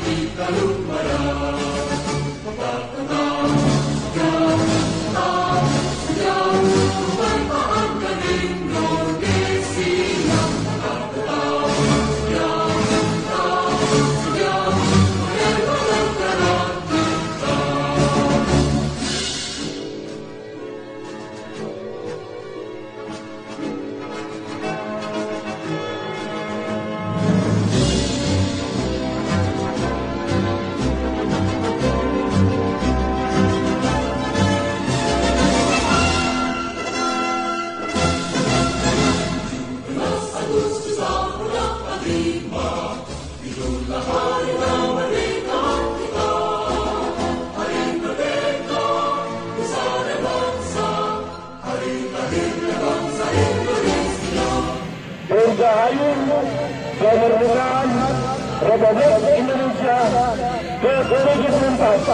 infinita luz marada. Dirgahayu kemerdekaan Republik Indonesia ke-74.